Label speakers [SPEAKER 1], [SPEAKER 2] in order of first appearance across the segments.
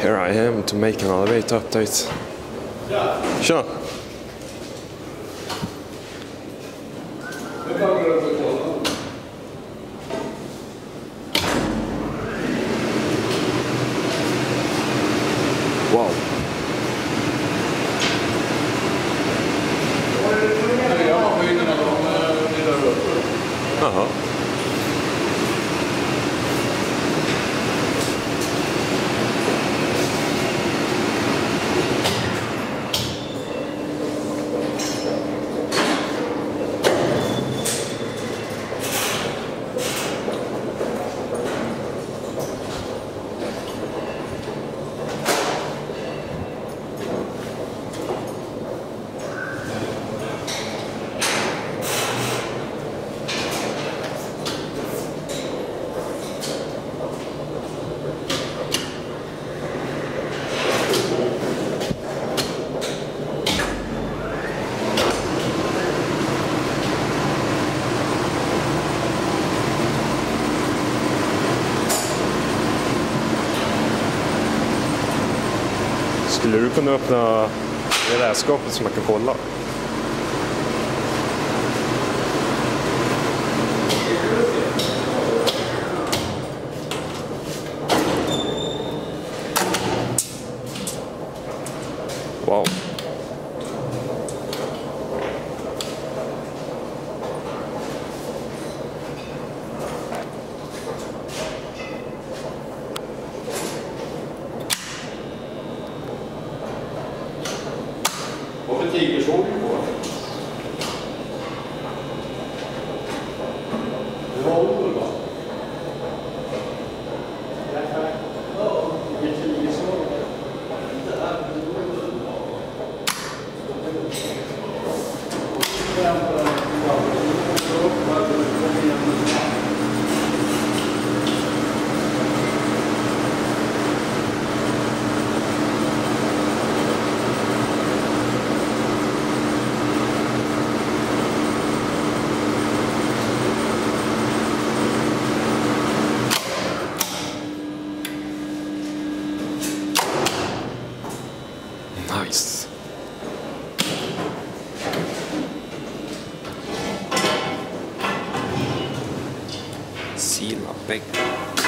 [SPEAKER 1] Here I am to make an elevator update. Tjena! Skulle du kunna öppna det där skåpet så man kan kolla?
[SPEAKER 2] tegen
[SPEAKER 1] zon Sila bägge.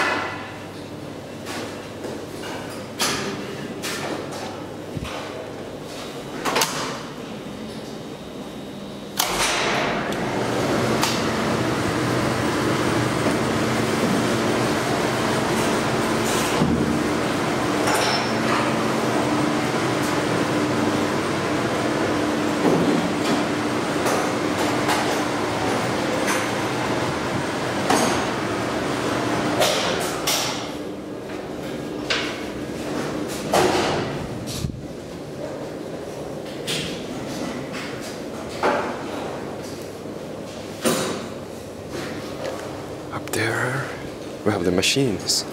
[SPEAKER 1] Up there, we have the machines.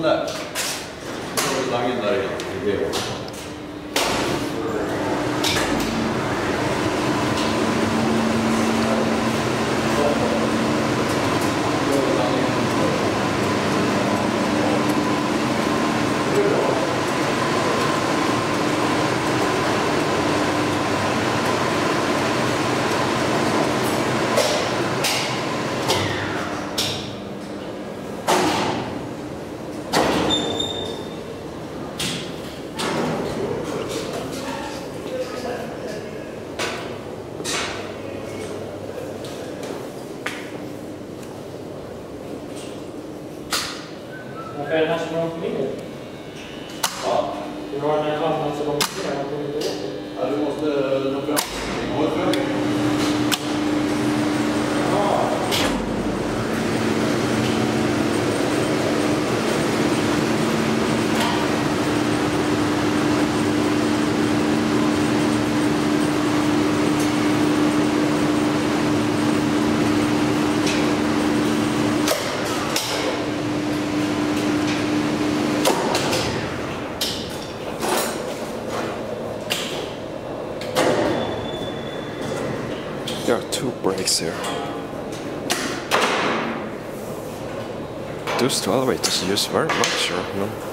[SPEAKER 2] yılda Alemos de, de, de,
[SPEAKER 1] There are two brakes here. Those two elevators use very much, or no?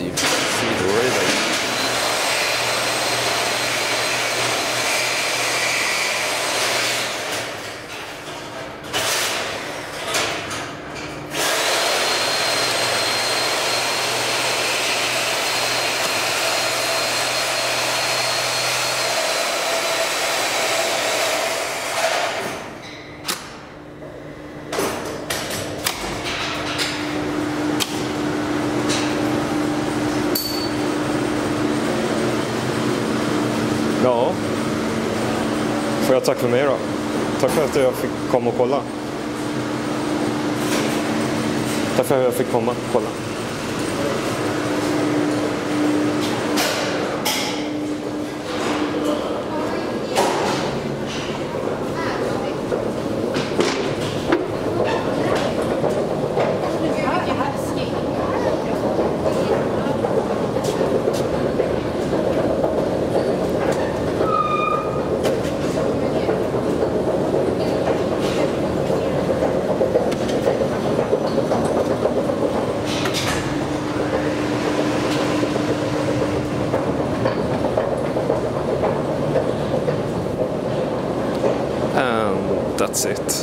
[SPEAKER 1] Let's
[SPEAKER 3] Får jag tack för mig då? Tack för att jag fick komma och kolla. Tack för att jag fick komma och kolla.
[SPEAKER 1] mässigt.